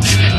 Adam.